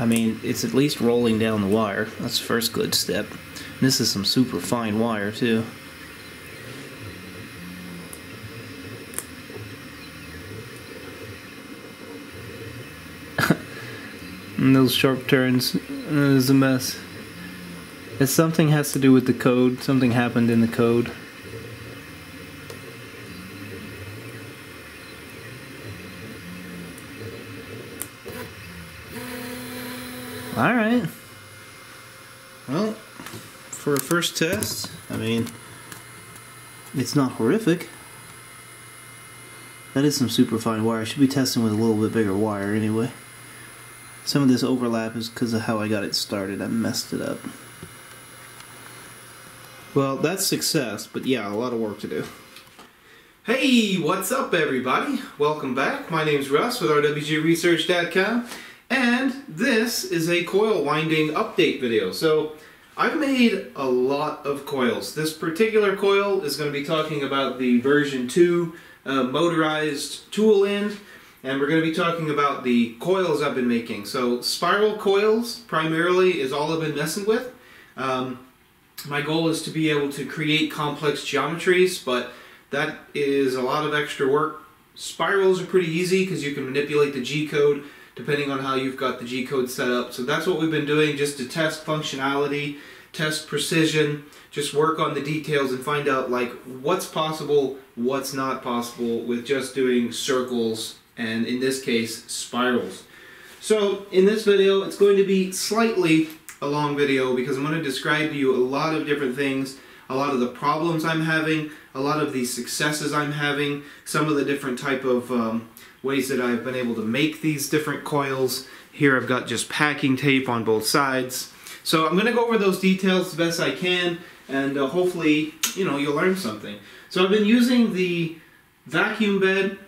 I mean, it's at least rolling down the wire. That's the first good step. And this is some super fine wire, too. and those sharp turns uh, is a mess. If something has to do with the code, something happened in the code. Alright. Well, for a first test, I mean, it's not horrific. That is some super fine wire. I should be testing with a little bit bigger wire anyway. Some of this overlap is because of how I got it started. I messed it up. Well, that's success, but yeah, a lot of work to do. Hey, what's up everybody? Welcome back. My name's Russ with RWGResearch.com and this is a coil winding update video. So I've made a lot of coils. This particular coil is going to be talking about the version 2 uh, motorized tool end and we're going to be talking about the coils I've been making. So spiral coils primarily is all I've been messing with. Um, my goal is to be able to create complex geometries, but that is a lot of extra work. Spirals are pretty easy because you can manipulate the G-code depending on how you've got the G-code set up. So that's what we've been doing just to test functionality, test precision, just work on the details and find out like what's possible, what's not possible with just doing circles and in this case spirals. So in this video it's going to be slightly a long video because I'm going to describe to you a lot of different things, a lot of the problems I'm having, a lot of the successes I'm having, some of the different type of um, ways that I've been able to make these different coils. Here I've got just packing tape on both sides. So I'm going to go over those details the best I can and uh, hopefully you know you'll learn something. So I've been using the vacuum bed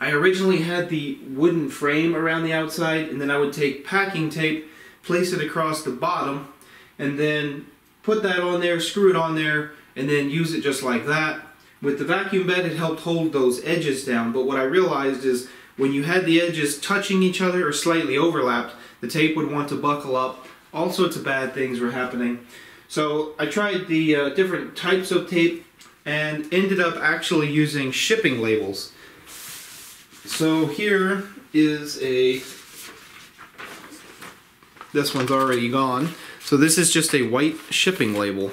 I originally had the wooden frame around the outside and then I would take packing tape, place it across the bottom, and then put that on there, screw it on there, and then use it just like that. With the vacuum bed it helped hold those edges down, but what I realized is when you had the edges touching each other or slightly overlapped, the tape would want to buckle up. All sorts of bad things were happening. So I tried the uh, different types of tape and ended up actually using shipping labels. So here is a, this one's already gone. So this is just a white shipping label.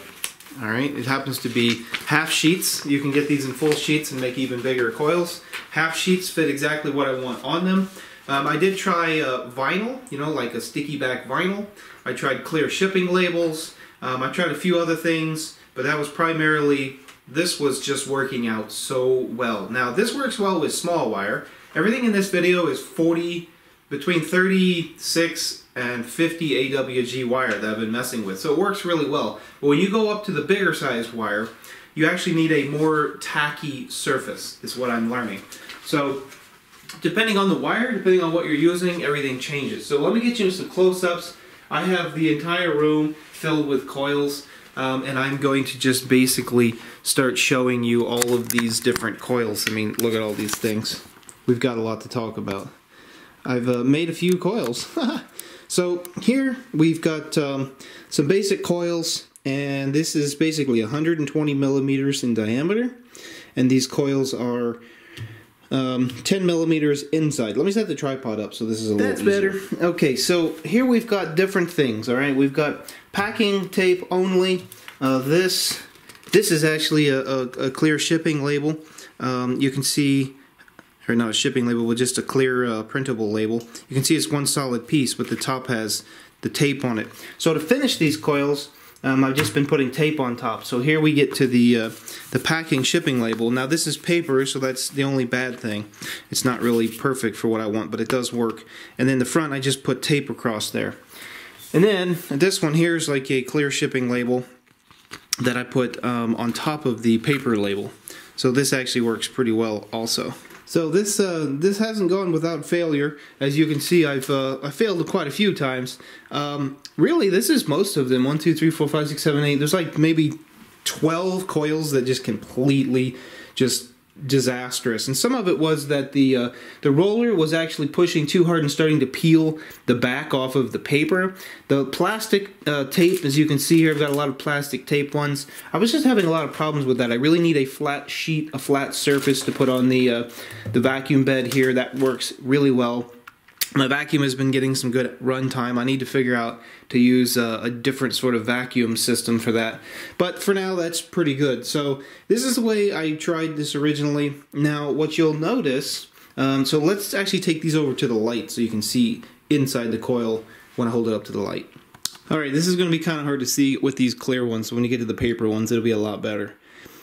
All right, it happens to be half sheets. You can get these in full sheets and make even bigger coils. Half sheets fit exactly what I want on them. Um, I did try uh, vinyl, you know, like a sticky back vinyl. I tried clear shipping labels. Um, I tried a few other things, but that was primarily, this was just working out so well. Now, this works well with small wire. Everything in this video is 40, between 36 and 50 AWG wire that I've been messing with. So it works really well. But when you go up to the bigger sized wire, you actually need a more tacky surface, is what I'm learning. So depending on the wire, depending on what you're using, everything changes. So let me get you some close-ups. I have the entire room filled with coils. Um, and I'm going to just basically start showing you all of these different coils. I mean, look at all these things we've got a lot to talk about. I've uh, made a few coils. so here we've got um, some basic coils and this is basically 120 millimeters in diameter and these coils are um, 10 millimeters inside. Let me set the tripod up so this is a That's little That's better. Okay, so here we've got different things, all right? We've got packing tape only. Uh, this this is actually a, a, a clear shipping label. Um, you can see or not a shipping label, but just a clear uh, printable label. You can see it's one solid piece, but the top has the tape on it. So to finish these coils, um, I've just been putting tape on top. So here we get to the uh, the packing shipping label. Now this is paper, so that's the only bad thing. It's not really perfect for what I want, but it does work. And then the front, I just put tape across there. And then this one here is like a clear shipping label that I put um, on top of the paper label. So this actually works pretty well also. So this uh, this hasn't gone without failure. As you can see, I've uh, I failed quite a few times. Um, really, this is most of them. One, two, three, four, five, six, seven, eight. There's like maybe twelve coils that just completely just disastrous. And some of it was that the uh, the roller was actually pushing too hard and starting to peel the back off of the paper. The plastic uh, tape, as you can see here, I've got a lot of plastic tape ones. I was just having a lot of problems with that. I really need a flat sheet, a flat surface to put on the uh, the vacuum bed here. That works really well my vacuum has been getting some good run time. I need to figure out to use a, a, different sort of vacuum system for that. But for now, that's pretty good. So this is the way I tried this originally. Now, what you'll notice, um, so let's actually take these over to the light so you can see inside the coil when I hold it up to the light. All right, this is going to be kind of hard to see with these clear ones. So when you get to the paper ones, it'll be a lot better.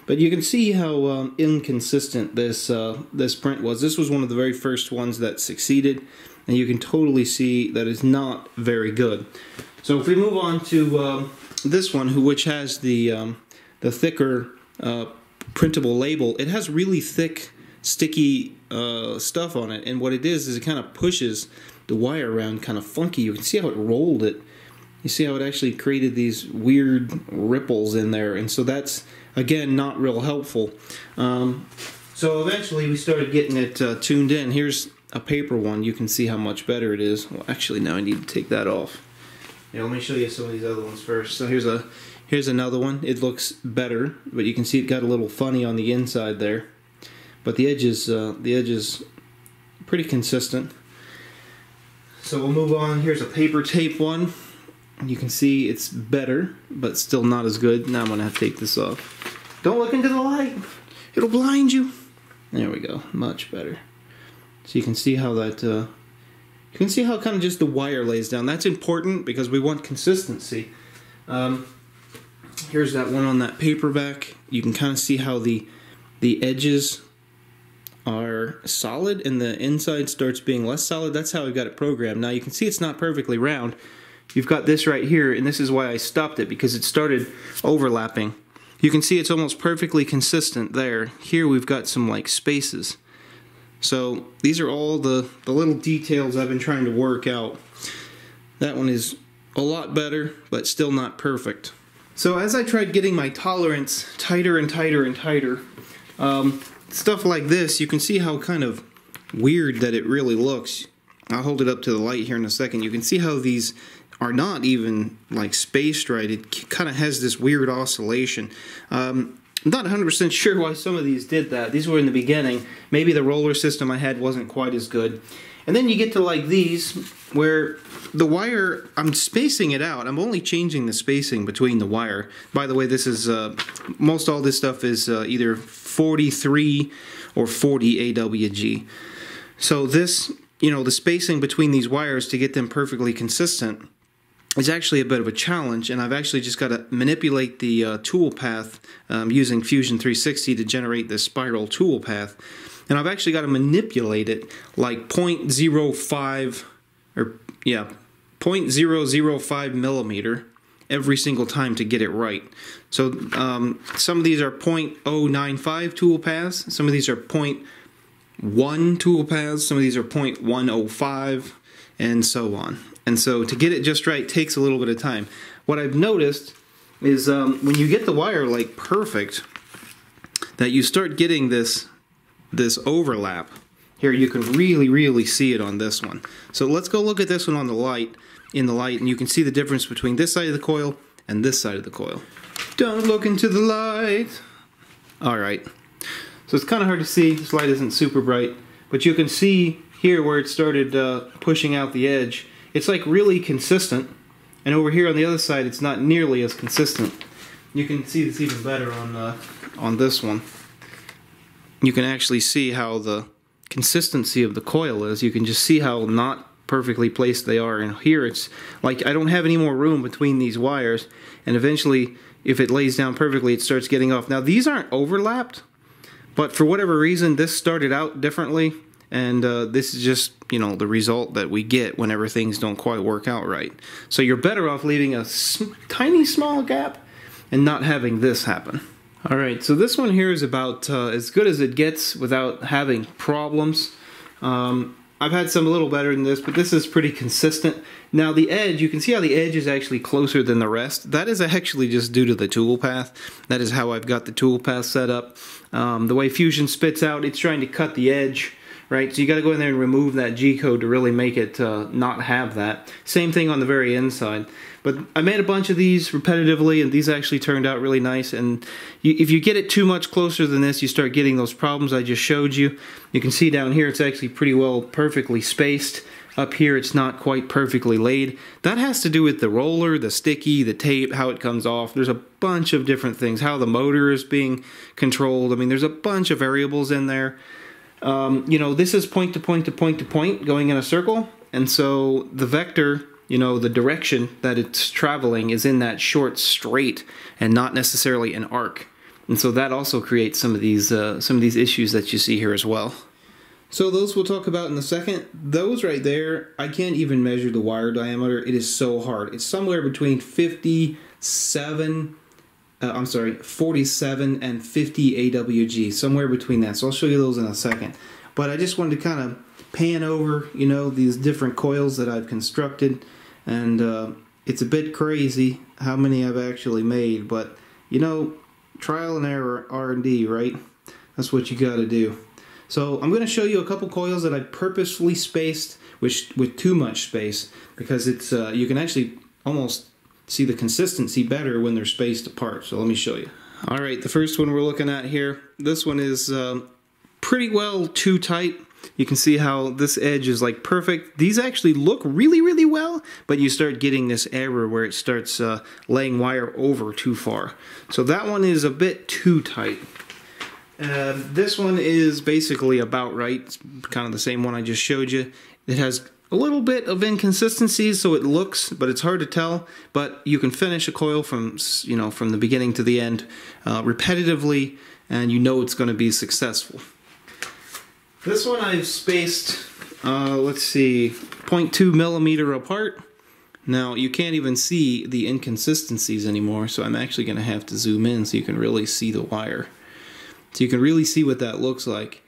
But you can see how um, inconsistent this uh, this print was. This was one of the very first ones that succeeded and you can totally see that it's not very good. So if we move on to um, this one, which has the um, the thicker uh, printable label, it has really thick, sticky uh, stuff on it, and what it is is it kind of pushes the wire around kind of funky. You can see how it rolled it. You see how it actually created these weird ripples in there, and so that's again not real helpful. Um, so eventually we started getting it uh, tuned in. Here's a paper one, you can see how much better it is. Well, actually, now I need to take that off. Yeah, let me show you some of these other ones first. So here's a here's another one. It looks better, but you can see it got a little funny on the inside there. But the edges, uh, the edges, pretty consistent. So we'll move on. Here's a paper tape one. You can see it's better, but still not as good. Now I'm gonna have to take this off. Don't look into the light. It'll blind you. There we go. Much better. So you can see how that, uh, you can see how kind of just the wire lays down. That's important because we want consistency. Um, here's that one on that paperback. You can kind of see how the the edges are solid and the inside starts being less solid. That's how I got it programmed. Now you can see it's not perfectly round. You've got this right here, and this is why I stopped it because it started overlapping. You can see it's almost perfectly consistent there. Here we've got some like spaces. So these are all the, the little details I've been trying to work out. That one is a lot better, but still not perfect. So as I tried getting my tolerance tighter and tighter and tighter, um, stuff like this, you can see how kind of weird that it really looks. I'll hold it up to the light here in a second. You can see how these are not even like spaced right. It kind of has this weird oscillation. Um, Not 100% sure why some of these did that. These were in the beginning. Maybe the roller system I had wasn't quite as good. And then you get to like these, where the wire, I'm spacing it out. I'm only changing the spacing between the wire. By the way, this is, uh, most all this stuff is uh, either 43 or 40 AWG. So this, you know, the spacing between these wires to get them perfectly consistent is actually a bit of a challenge, and I've actually just got to manipulate the uh, tool path um, using Fusion 360 to generate this spiral tool path. And I've actually got to manipulate it like 0.05 or yeah, 0.005 millimeter every single time to get it right. So um, some of these are 0.095 tool paths, some of these are 0.1 tool paths, some of these are 0.105, and so on. And so to get it just right takes a little bit of time. What I've noticed is um, when you get the wire like perfect, that you start getting this this overlap. Here you can really, really see it on this one. So let's go look at this one on the light, in the light, and you can see the difference between this side of the coil and this side of the coil. Don't look into the light. All right. So it's kind of hard to see. This light isn't super bright, but you can see here where it started uh, pushing out the edge it's like really consistent. And over here on the other side, it's not nearly as consistent. You can see this even better on uh, on this one. You can actually see how the consistency of the coil is. You can just see how not perfectly placed they are. And here it's like I don't have any more room between these wires. And eventually, if it lays down perfectly, it starts getting off. Now these aren't overlapped, but for whatever reason, this started out differently and uh, this is just you know the result that we get whenever things don't quite work out right. So you're better off leaving a sm tiny small gap and not having this happen. All right, so this one here is about uh, as good as it gets without having problems. Um, I've had some a little better than this, but this is pretty consistent. Now the edge, you can see how the edge is actually closer than the rest. That is actually just due to the tool path. That is how I've got the tool path set up. Um, the way Fusion spits out, it's trying to cut the edge right? So you got to go in there and remove that G code to really make it uh, not have that. Same thing on the very inside. But I made a bunch of these repetitively, and these actually turned out really nice. And you, if you get it too much closer than this, you start getting those problems I just showed you. You can see down here it's actually pretty well perfectly spaced. Up here it's not quite perfectly laid. That has to do with the roller, the sticky, the tape, how it comes off. There's a bunch of different things. How the motor is being controlled. I mean, there's a bunch of variables in there. Um, you know, this is point to point to point to point going in a circle. And so the vector, you know, the direction that it's traveling is in that short straight and not necessarily an arc. And so that also creates some of these uh, some of these issues that you see here as well. So those we'll talk about in a second. Those right there, I can't even measure the wire diameter. It is so hard. It's somewhere between 57 uh, I'm sorry, 47 and 50 AWG, somewhere between that. So I'll show you those in a second. But I just wanted to kind of pan over, you know, these different coils that I've constructed. And uh, it's a bit crazy how many I've actually made. But, you know, trial and error, R&D, right? That's what you got to do. So I'm going to show you a couple coils that I purposefully spaced with, with too much space because it's uh, you can actually almost see the consistency better when they're spaced apart. So let me show you. All right, the first one we're looking at here, this one is um, pretty well too tight. You can see how this edge is like perfect. These actually look really, really well, but you start getting this error where it starts uh, laying wire over too far. So that one is a bit too tight. Uh, this one is basically about right. It's kind of the same one I just showed you. It has a little bit of inconsistencies so it looks but it's hard to tell. But you can finish a coil from you know from the beginning to the end uh, repetitively and you know it's going to be successful. This one I've spaced uh, let's see 0.2 millimeter apart. Now you can't even see the inconsistencies anymore so I'm actually going to have to zoom in so you can really see the wire. So you can really see what that looks like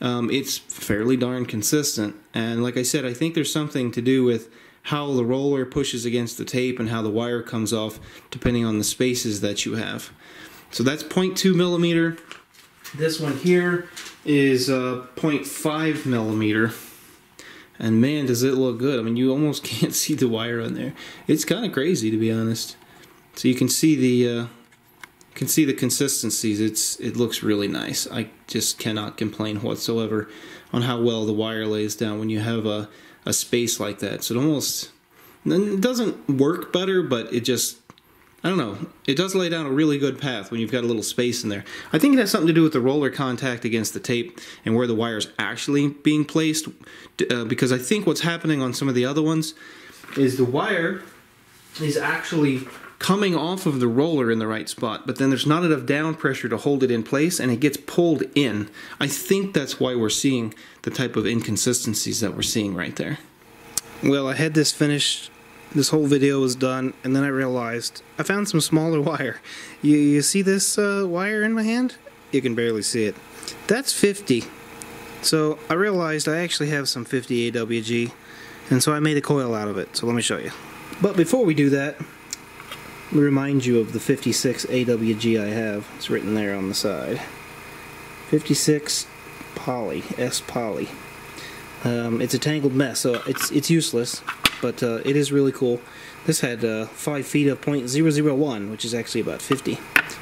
um, it's fairly darn consistent. And like I said, I think there's something to do with how the roller pushes against the tape and how the wire comes off depending on the spaces that you have. So that's 0.2 millimeter. This one here is uh, 0.5 millimeter. And man, does it look good. I mean, you almost can't see the wire on there. It's kind of crazy, to be honest. So you can see the uh, can see the consistencies. It's it looks really nice. I just cannot complain whatsoever on how well the wire lays down when you have a, a space like that. So it almost it doesn't work better, but it just I don't know. It does lay down a really good path when you've got a little space in there. I think it has something to do with the roller contact against the tape and where the wire is actually being placed. Uh, because I think what's happening on some of the other ones is the wire is actually coming off of the roller in the right spot, but then there's not enough down pressure to hold it in place and it gets pulled in. I think that's why we're seeing the type of inconsistencies that we're seeing right there. Well, I had this finished, this whole video was done, and then I realized I found some smaller wire. You, you see this uh, wire in my hand? You can barely see it. That's 50. So I realized I actually have some 50 AWG, and so I made a coil out of it. So let me show you. But before we do that, remind you of the 56 AWG I have. It's written there on the side. 56 poly, S poly. Um, it's a tangled mess, so it's it's useless, but uh, it is really cool. This had uh, 5 feet of .001, which is actually about 50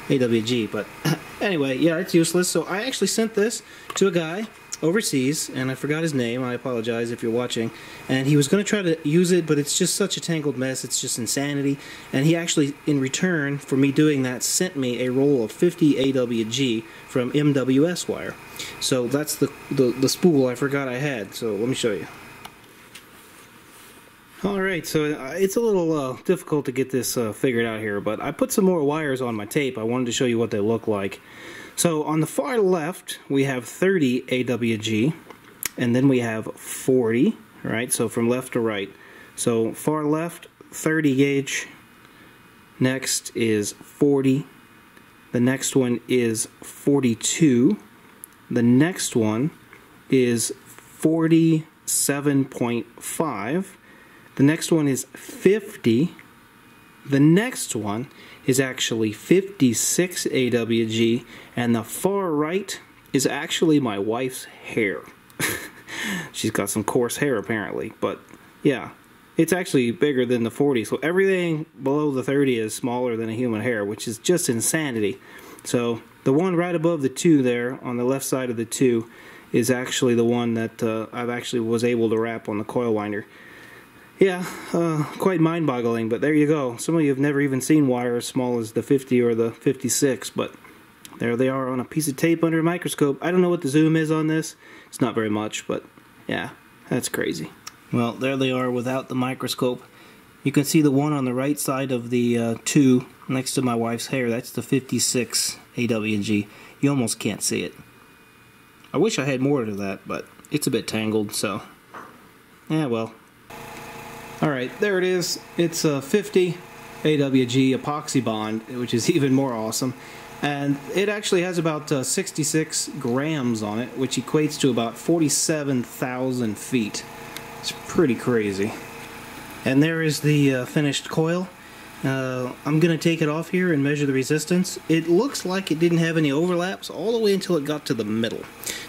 AWG, but anyway, yeah, it's useless. So I actually sent this to a guy overseas, and I forgot his name. I apologize if you're watching. And he was going to try to use it, but it's just such a tangled mess. It's just insanity. And he actually, in return for me doing that, sent me a roll of 50 AWG from MWS wire. So that's the, the, the spool I forgot I had. So let me show you. Alright, so uh, it's a little uh, difficult to get this uh, figured out here, but I put some more wires on my tape. I wanted to show you what they look like. So on the far left, we have 30 AWG, and then we have 40, right? So from left to right. So far left, 30 gauge. Next is 40. The next one is 42. The next one is 40 7.5. The next one is 50. The next one is actually 56 AWG, and the far right is actually my wife's hair. She's got some coarse hair apparently, but yeah, it's actually bigger than the 40. So everything below the 30 is smaller than a human hair, which is just insanity. So the one right above the 2 there on the left side of the 2 is actually the one that uh, I've actually was able to wrap on the coil winder. Yeah, uh, quite mind-boggling, but there you go. Some of you have never even seen wire as small as the 50 or the 56, but there they are on a piece of tape under a microscope. I don't know what the zoom is on this. It's not very much, but yeah, that's crazy. Well, there they are without the microscope. You can see the one on the right side of the uh, 2 next to my wife's hair. That's the 56 AWG. You almost can't see it. I wish I had more to that, but it's a bit tangled, so... Yeah, well. Alright, there it is. It's a 50 AWG epoxy bond, which is even more awesome. And it actually has about uh, 66 grams on it, which equates to about 47,000 feet. It's pretty crazy. And there is the uh, finished coil. Uh, I'm going to take it off here and measure the resistance. It looks like it didn't have any overlaps all the way until it got to the middle.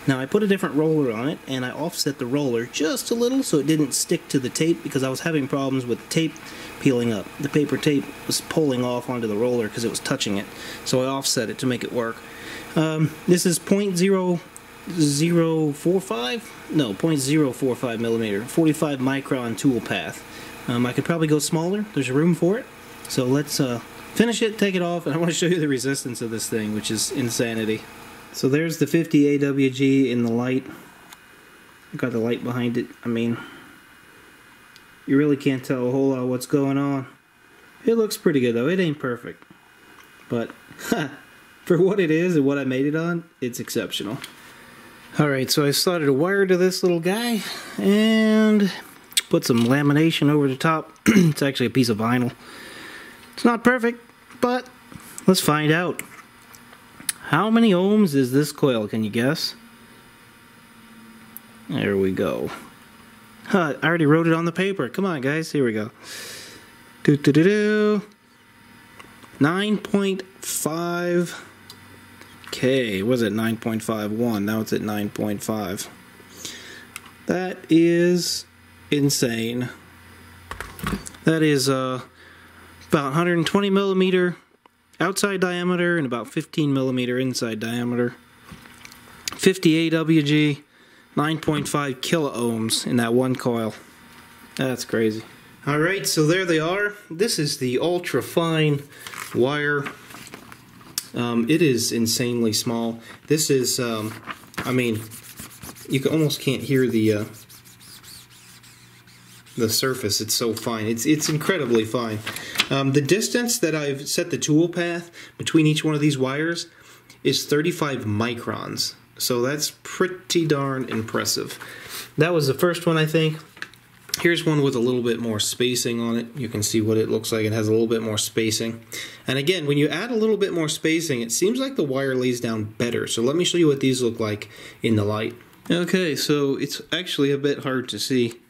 Now I put a different roller on it and I offset the roller just a little so it didn't stick to the tape because I was having problems with the tape peeling up. The paper tape was pulling off onto the roller because it was touching it. So I offset it to make it work. Um, this is 0.0 0.045 no 0.045 millimeter 45 micron tool path um, I could probably go smaller there's room for it so let's uh, finish it take it off and I want to show you the resistance of this thing which is insanity. So there's the 50 AWG in the light. I got the light behind it I mean you really can't tell a whole lot what's going on. It looks pretty good though it ain't perfect. But for what it is and what I made it on it's exceptional. Alright, so I started a wire to this little guy and put some lamination over the top. it's actually a piece of vinyl. It's not perfect, but let's find out. How many ohms is this coil, can you guess? There we go. Huh, I already wrote it on the paper. Come on, guys. Here we go. Do do do do. 9.5 Okay, was it 9.51? Now it's at 9.5. That is insane. That is uh, about 120 millimeter outside diameter and about 15 millimeter inside diameter. 50 AWG, 9.5 kilo ohms in that one coil. That's crazy. Alright, so there they are. This is the ultra fine wire um, it is insanely small. This is, um, I mean, you almost can't hear the uh, the surface. It's so fine. It's it's incredibly fine. Um, the distance that I've set the tool path between each one of these wires is 35 microns. So that's pretty darn impressive. That was the first one, I think. Here's one with a little bit more spacing on it. You can see what it looks like. It has a little bit more spacing. And again, when you add a little bit more spacing, it seems like the wire lays down better. So let me show you what these look like in the light. Okay, so it's actually a bit hard to see.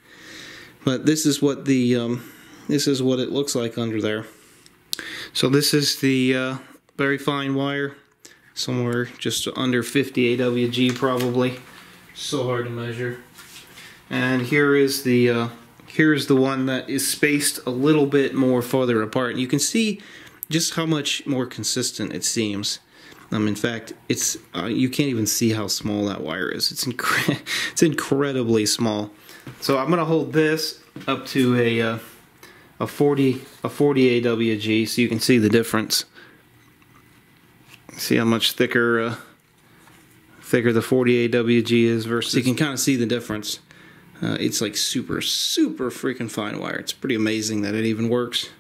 But this is what the um, this is what it looks like under there. So this is the uh, very fine wire, somewhere just under 50 AWG probably. So hard to measure. And here is the uh, here's the one that is spaced a little bit more farther apart. You can see just how much more consistent it seems. Um, in fact, it's uh, you can't even see how small that wire is. It's incre it's incredibly small. So I'm gonna hold this up to a uh, a 40 a 40 AWG so you can see the difference. See how much thicker uh, thicker the 40 AWG is versus. So you can kind of see the difference. Uh, it's like super, super freaking fine wire. It's pretty amazing that it even works.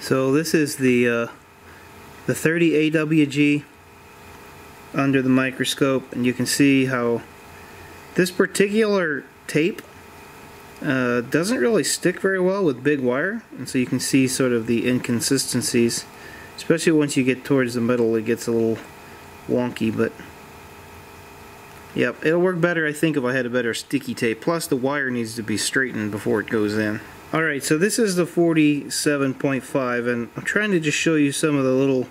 So this is the uh, the 30 AWG under the microscope, and you can see how this particular tape uh, doesn't really stick very well with big wire, and so you can see sort of the inconsistencies. Especially once you get towards the middle, it gets a little wonky, but Yep, it'll work better, I think, if I had a better sticky tape. Plus, the wire needs to be straightened before it goes in. Alright, so this is the 47.5, and I'm trying to just show you some of the little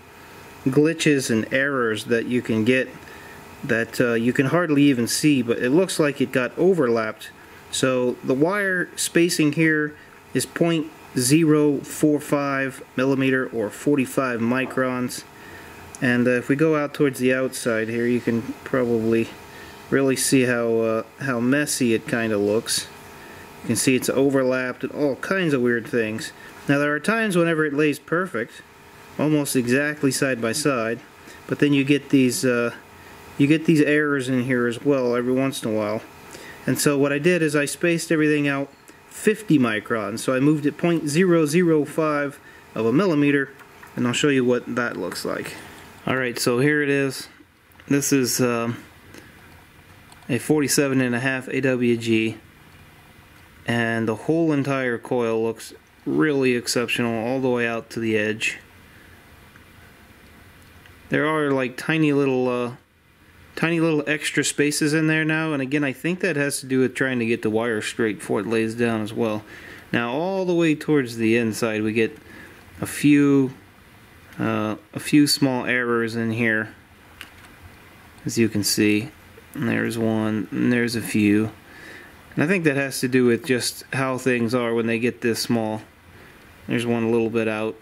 glitches and errors that you can get that uh, you can hardly even see, but it looks like it got overlapped. So the wire spacing here is 0.045 millimeter or 45 microns. And uh, if we go out towards the outside here, you can probably really see how uh, how messy it kind of looks. You can see it's overlapped and all kinds of weird things. Now there are times whenever it lays perfect, almost exactly side by side, but then you get these uh, you get these errors in here as well every once in a while. And so what I did is I spaced everything out 50 microns. So I moved it 0.005 of a millimeter, and I'll show you what that looks like. Alright, so here it is. This is um, a 47 and a half AWG and the whole entire coil looks really exceptional all the way out to the edge. There are like tiny little uh, tiny little extra spaces in there now and again I think that has to do with trying to get the wire straight before it lays down as well. Now all the way towards the inside we get a few uh, a few small errors in here as you can see and there's one, and there's a few. And I think that has to do with just how things are when they get this small. There's one a little bit out.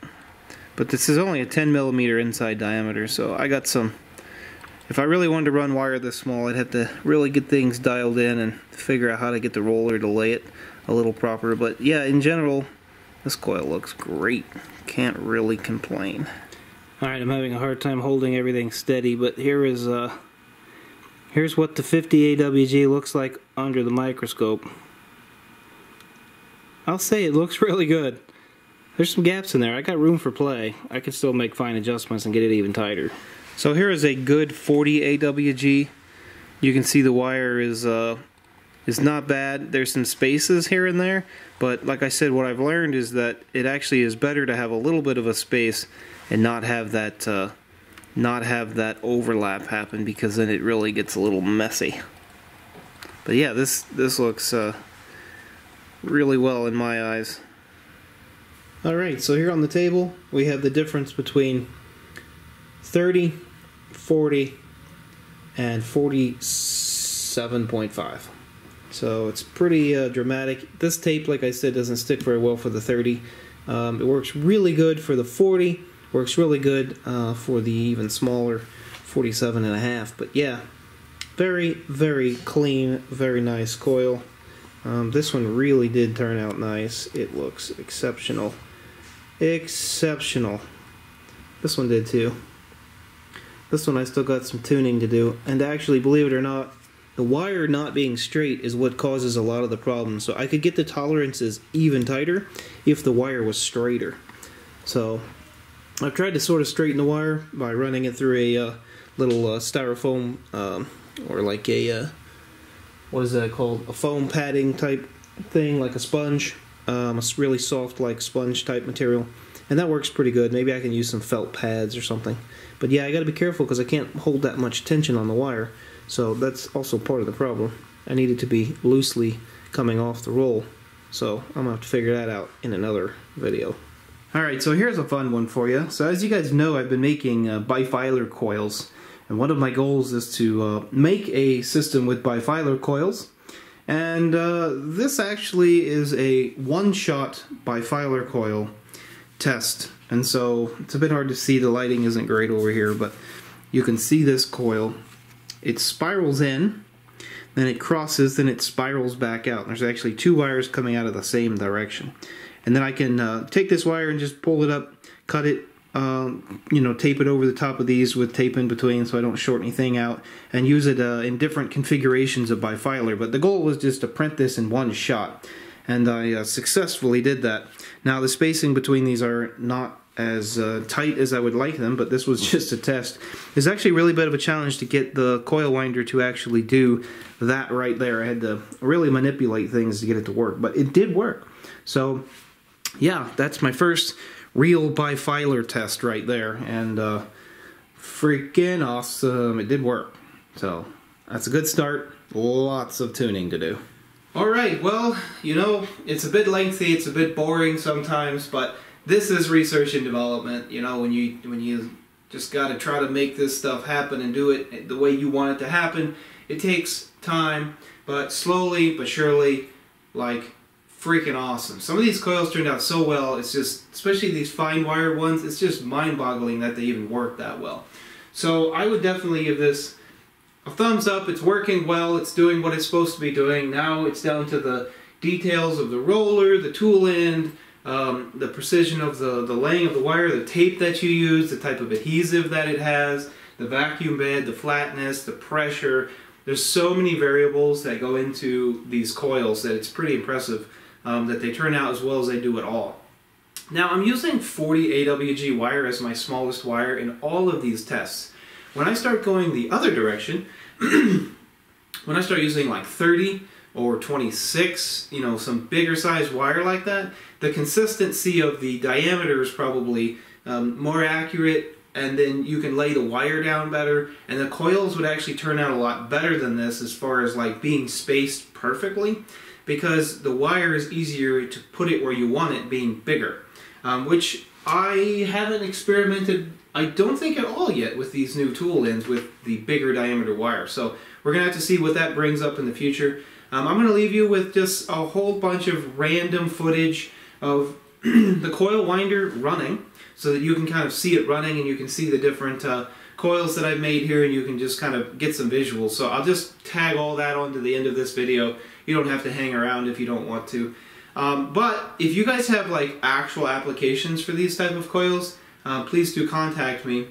But this is only a 10 millimeter inside diameter, so I got some. If I really wanted to run wire this small, I'd have to really get things dialed in and figure out how to get the roller to lay it a little proper. But yeah, in general, this coil looks great. Can't really complain. Alright, I'm having a hard time holding everything steady, but here is uh, Here's what the 50 AWG looks like under the microscope. I'll say it looks really good. There's some gaps in there. I got room for play. I can still make fine adjustments and get it even tighter. So here is a good 40 AWG. You can see the wire is uh, is not bad. There's some spaces here and there, but like I said, what I've learned is that it actually is better to have a little bit of a space and not have that uh, not have that overlap happen because then it really gets a little messy. But yeah, this this looks uh, really well in my eyes. Alright, so here on the table we have the difference between 30, 40, and 47.5. So it's pretty uh, dramatic. This tape, like I said, doesn't stick very well for the 30. Um, it works really good for the 40 Works really good uh, for the even smaller 47 and a half. But yeah, very, very clean, very nice coil. Um, this one really did turn out nice. It looks exceptional. Exceptional. This one did too. This one I still got some tuning to do. And actually, believe it or not, the wire not being straight is what causes a lot of the problems. So I could get the tolerances even tighter if the wire was straighter. So I've tried to sort of straighten the wire by running it through a uh, little uh, styrofoam um, or like a uh, what is that called? A foam padding type thing, like a sponge. Um, a really soft, like sponge type material, and that works pretty good. Maybe I can use some felt pads or something. But yeah, I got to be careful because I can't hold that much tension on the wire, so that's also part of the problem. I need it to be loosely coming off the roll, so I'm gonna have to figure that out in another video. Alright, so here's a fun one for you. So as you guys know, I've been making uh, bifilar coils. And one of my goals is to uh, make a system with bifilar coils. And uh, this actually is a one-shot bifilar coil test. And so it's a bit hard to see, the lighting isn't great over here, but you can see this coil. It spirals in, then it crosses, then it spirals back out. There's actually two wires coming out of the same direction and then I can uh, take this wire and just pull it up, cut it, um, you know, tape it over the top of these with tape in between so I don't short anything out, and use it uh, in different configurations of bifilar. But the goal was just to print this in one shot, and I uh, successfully did that. Now the spacing between these are not as uh, tight as I would like them, but this was just a test. It's actually really bit of a challenge to get the coil winder to actually do that right there. I had to really manipulate things to get it to work, but it did work. So yeah, that's my first real bifilar test right there, and uh, freaking awesome! It did work. So That's a good start. Lots of tuning to do. All right, well, you know, it's a bit lengthy, it's a bit boring sometimes, but this is research and development. You know, when you when you just got to try to make this stuff happen and do it the way you want it to happen, it takes time, but slowly but surely, like freaking awesome. Some of these coils turned out so well. It's just, especially these fine wire ones, it's just mind-boggling that they even work that well. So I would definitely give this a thumbs up. It's working well. It's doing what it's supposed to be doing. Now it's down to the details of the roller, the tool end, um, the precision of the, the laying of the wire, the tape that you use, the type of adhesive that it has, the vacuum bed, the flatness, the pressure. There's so many variables that go into these coils that it's pretty impressive um, that they turn out as well as they do at all. Now I'm using 40 AWG wire as my smallest wire in all of these tests. When I start going the other direction, when I start using like 30 or 26, you know, some bigger size wire like that, the consistency of the diameter is probably um, more accurate and then you can lay the wire down better and the coils would actually turn out a lot better than this as far as like being spaced perfectly because the wire is easier to put it where you want it being bigger um, which I haven't experimented I don't think at all yet with these new tool ends with the bigger diameter wire. So we're going to have to see what that brings up in the future. Um, I'm going to leave you with just a whole bunch of random footage of the coil winder running so that you can kind of see it running and you can see the different uh, coils that I've made here and you can just kind of get some visuals. So I'll just tag all that onto the end of this video. You don't have to hang around if you don't want to. Um, but if you guys have like actual applications for these type of coils, uh, please do contact me.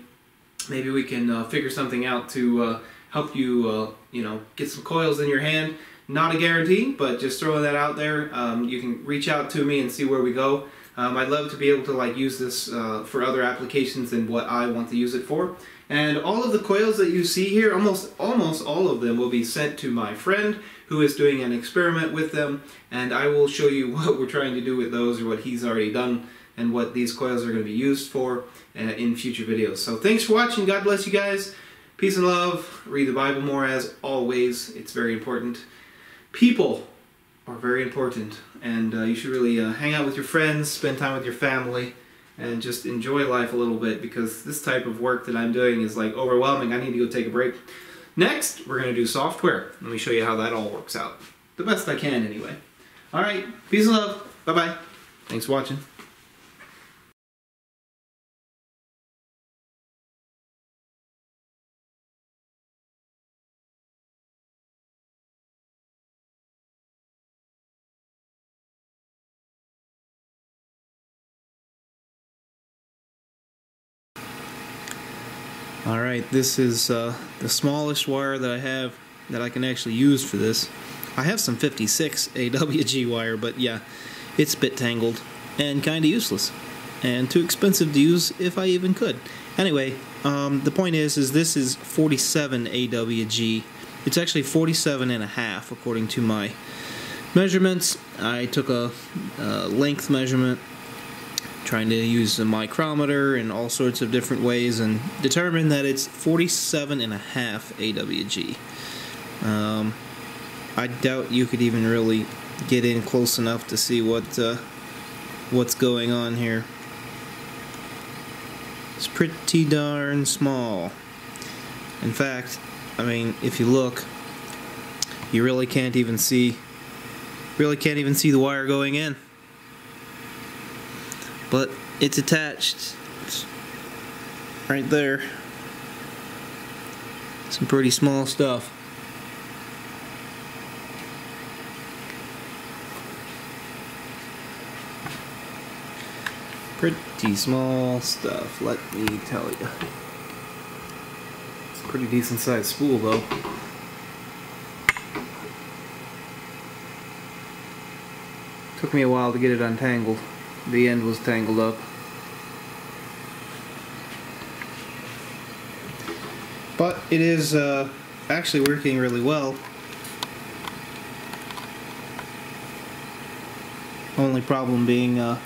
Maybe we can uh, figure something out to uh, help you, uh, you know, get some coils in your hand. Not a guarantee, but just throwing that out there. Um, you can reach out to me and see where we go. Um, I'd love to be able to like use this uh, for other applications than what I want to use it for. And all of the coils that you see here, almost almost all of them will be sent to my friend who is doing an experiment with them, and I will show you what we're trying to do with those or what he's already done and what these coils are going to be used for uh, in future videos. So thanks for watching. God bless you guys. Peace and love. Read the Bible more as always. It's very important. People are very important and uh, you should really uh, hang out with your friends, spend time with your family, and just enjoy life a little bit because this type of work that I'm doing is like overwhelming. I need to go take a break. Next, we're going to do software. Let me show you how that all works out. The best I can, anyway. All right, peace and love. Bye-bye. Thanks for watching. This is uh, the smallest wire that I have that I can actually use for this. I have some 56 AWG wire, but yeah, it's a bit tangled and kind of useless and too expensive to use if I even could. Anyway, um, the point is, is this is 47 AWG. It's actually 47 and a half according to my measurements. I took a, a length measurement trying to use the micrometer and all sorts of different ways and determine that it's 47 and a half AWG. Um, I doubt you could even really get in close enough to see what uh, what's going on here. It's pretty darn small. In fact, I mean, if you look, you really can't even see really can't even see the wire going in but it's attached. It's right there. Some pretty small stuff. Pretty small stuff let me tell you it's a pretty decent sized spool though. Took me a while to get it untangled the end was tangled up. But it is uh, actually working really well. Only problem being uh,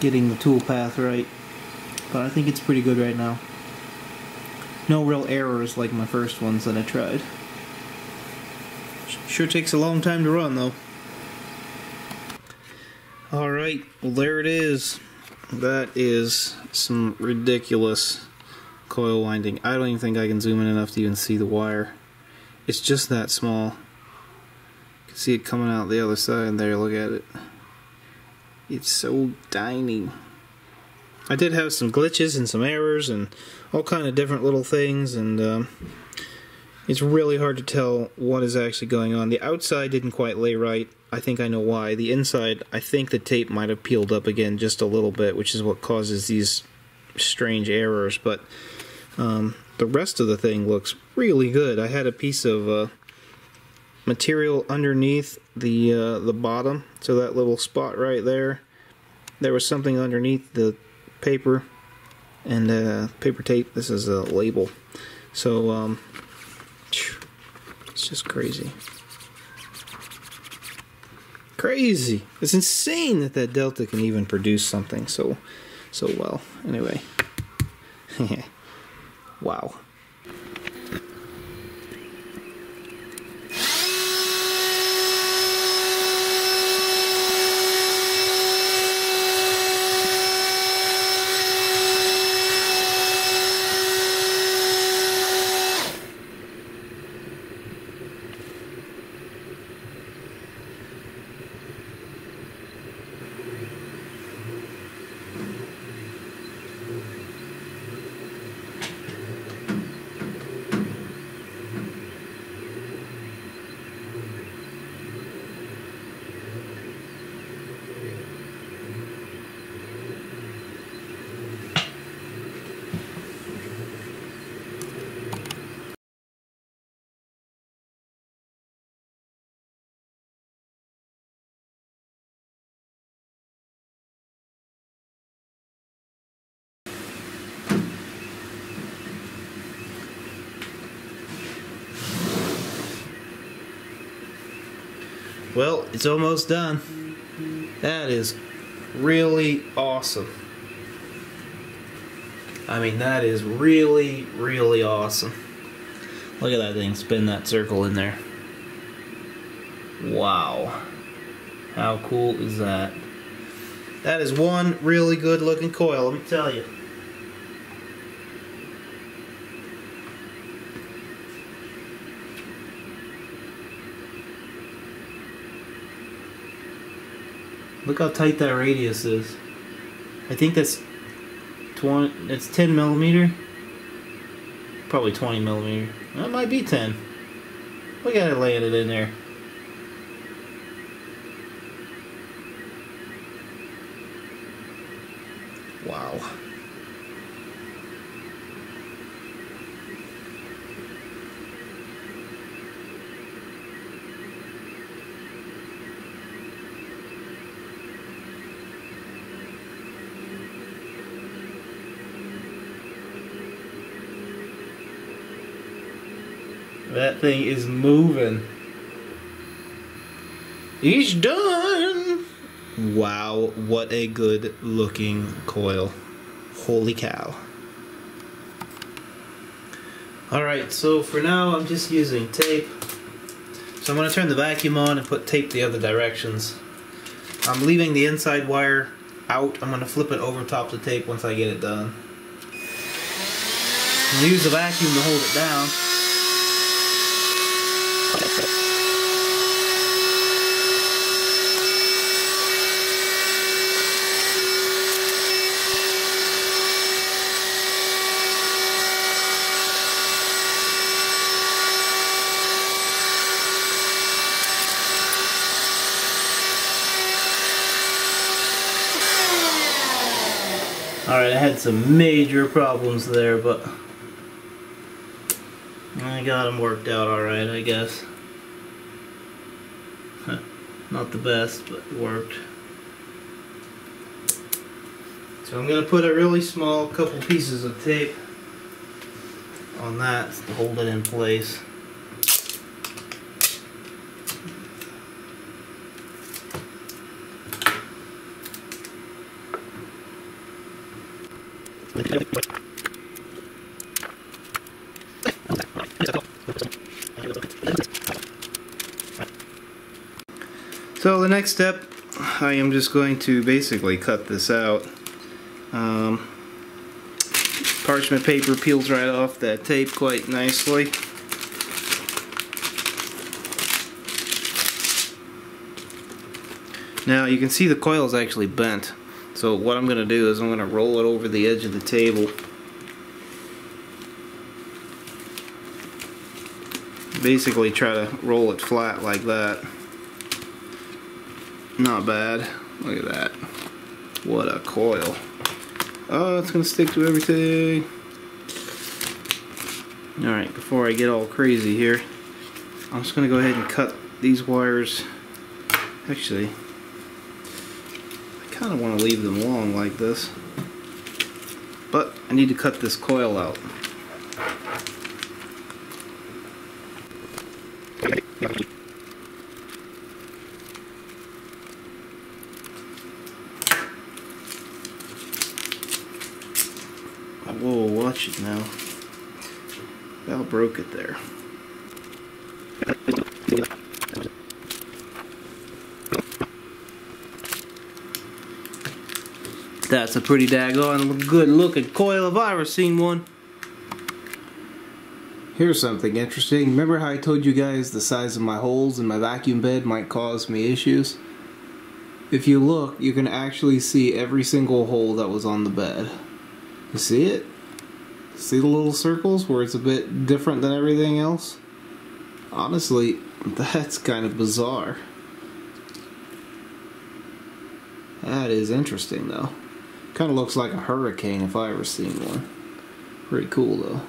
getting the tool path right. But I think it's pretty good right now. No real errors like my first ones that I tried. Sure takes a long time to run though. Alright, well there it is. That is some ridiculous coil winding. I don't even think I can zoom in enough to even see the wire. It's just that small. You can see it coming out the other side there, look at it. It's so tiny. I did have some glitches and some errors and all kind of different little things and um, it's really hard to tell what is actually going on. The outside didn't quite lay right. I think I know why. The inside, I think the tape might have peeled up again just a little bit, which is what causes these strange errors. But um, the rest of the thing looks really good. I had a piece of uh, material underneath the uh, the bottom, so that little spot right there. There was something underneath the paper and uh, paper tape. This is a label, so um, it's just crazy. Crazy! It's insane that that Delta can even produce something so so well. Anyway, wow. Well, it's almost done. That is really awesome. I mean, that is really, really awesome. Look at that thing spin that circle in there. Wow. How cool is that? That is one really good looking coil, let me tell you. Look how tight that radius is. I think that's 20, it's 10 millimeter. Probably 20 millimeter. That might be 10. Look at it in there. Wow. That thing is moving. He's done! Wow, what a good looking coil. Holy cow. Alright, so for now I'm just using tape. So I'm going to turn the vacuum on and put tape the other directions. I'm leaving the inside wire out. I'm going to flip it over top the tape once I get it done. Use the vacuum to hold it down. Alright, I had some major problems there, but I got them worked out alright, I guess. Not the best, but it worked. So I'm going to put a really small couple pieces of tape on that to hold it in place. Next step, I am just going to basically cut this out. Um, parchment paper peels right off that tape quite nicely. Now you can see the coil is actually bent. So what I'm going to do is I'm going to roll it over the edge of the table. Basically try to roll it flat like that. Not bad. Look at that. What a coil. Oh, it's going to stick to everything. Alright, before I get all crazy here, I'm just going to go ahead and cut these wires. Actually, I kind of want to leave them long like this. But I need to cut this coil out. Whoa, watch it now. About broke it there. That's a pretty daggone good looking coil if I ever seen one. Here's something interesting. Remember how I told you guys the size of my holes in my vacuum bed might cause me issues? If you look, you can actually see every single hole that was on the bed. You see it? See the little circles where it's a bit different than everything else? Honestly, that's kind of bizarre. That is interesting though. Kind of looks like a hurricane if I ever seen one. Pretty cool though.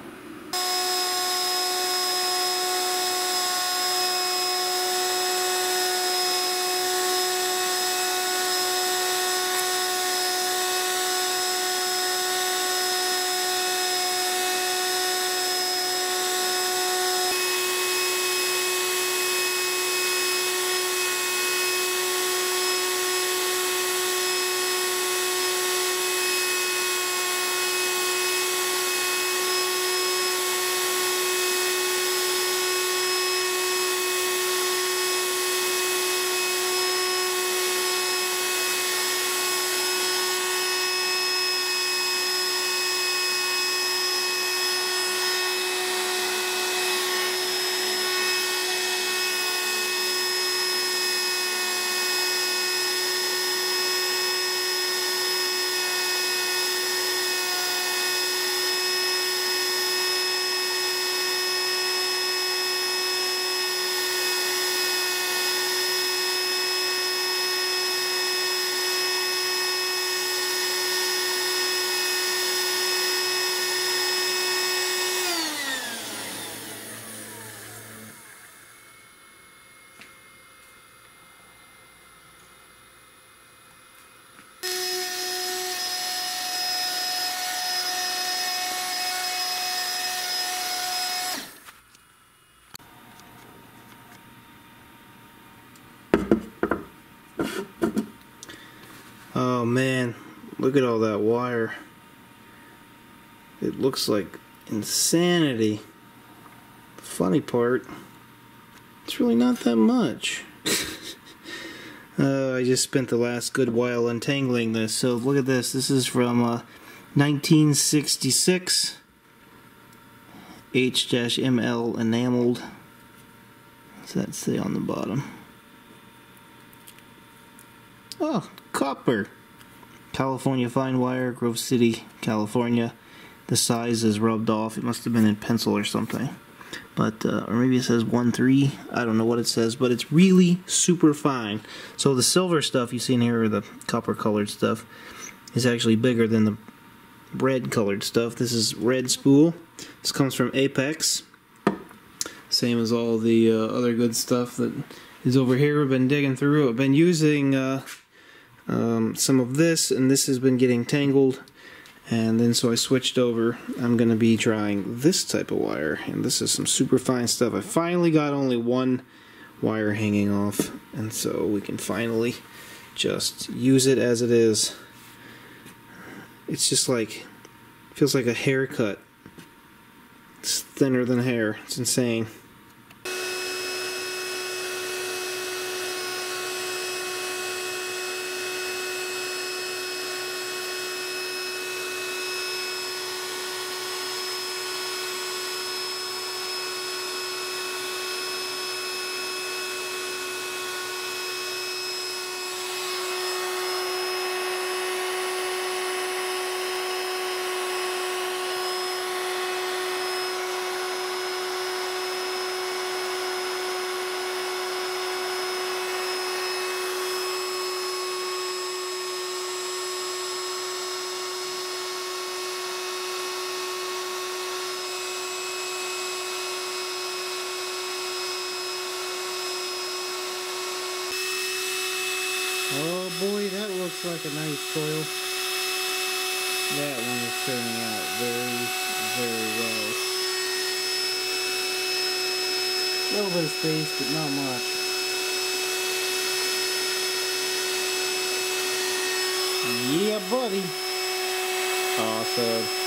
Oh man, look at all that wire. It looks like insanity. The funny part, it's really not that much. uh, I just spent the last good while untangling this. So look at this. This is from uh, 1966. H-ML enameled. What's that say on the bottom? Oh, copper. California fine wire, Grover City, California. The size is rubbed off. It must have been in pencil or something. But, uh, or maybe it says 1-3. I don't know what it says, but it's really super fine. So the silver stuff you see in here, or the copper colored stuff, is actually bigger than the red colored stuff. This is red spool. This comes from Apex. Same as all the uh, other good stuff that is over here. I've been digging through. I've been using uh, um, some of this, and this has been getting tangled. And then so I switched over. I'm going to be trying this type of wire, and this is some super fine stuff. I finally got only one wire hanging off, and so we can finally just use it as it is. It's just like, feels like a haircut. It's thinner than hair. It's insane. Oh boy, that looks like a nice coil. That one is turning out very, very well. A little bit of space, but not much. Yeah, buddy. Awesome.